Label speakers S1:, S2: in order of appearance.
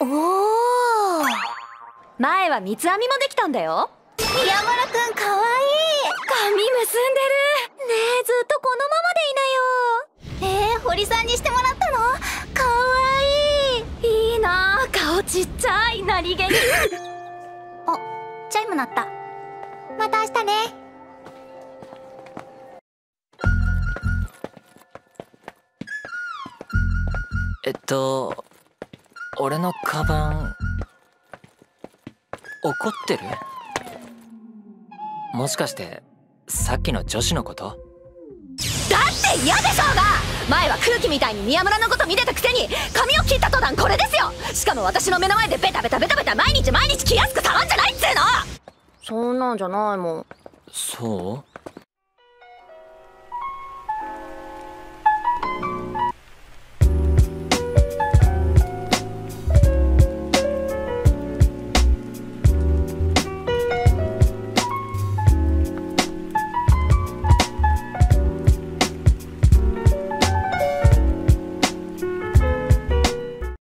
S1: おお前は三つ編みもできたんだよ。
S2: 宮村くんかわいい。
S1: 髪結んでる。ねえずっとこのままでいなよ。
S2: えー、堀さんにしてもらったの？かわ
S1: いい。いいな顔ちっちゃいなりげに。
S2: あチャイム鳴った。また明日ね。
S3: えっと俺のカバン怒ってる？もしかしてさっきの女子のこと？
S1: だって嫌でしょうが！前は空気みたいに宮村のこと見てたくせに髪を切った途端これですよ！しかも私の目の前でベタベタベタベタ毎日毎日気安く触んじゃないっつうの！そんなんじゃないもん。
S3: そう？